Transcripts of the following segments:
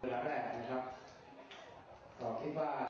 เวลาแรกนะครับก็คิดว่าถ้า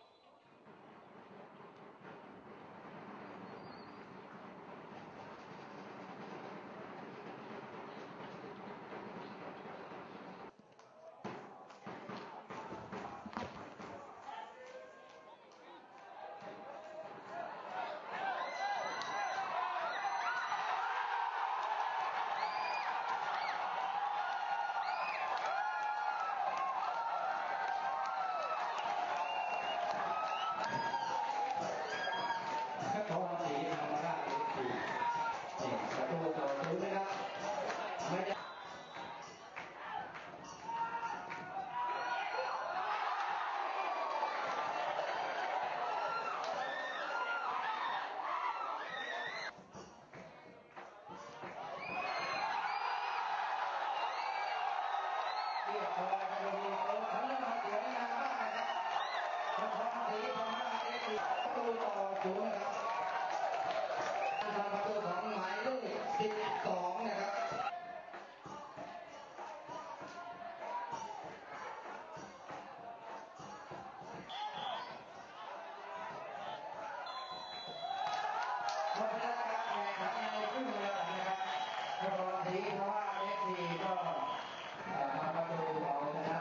เรียบร้อยครับลูกนี้โอ้ทั้งเรื่องมาเสียงานมากนะครับถ้าทองสีธรรมราชสีประตูต่อศูนย์นะครับการทำประตูของหมายเลข12นะครับหมดเวลาการแข่งขันในครึ่งเวลานะครับนครศรีธรรมราชเอฟซีก็ เ